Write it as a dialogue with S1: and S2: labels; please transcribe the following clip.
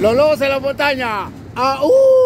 S1: Los lobos en la montaña. ¡Ah! Uh.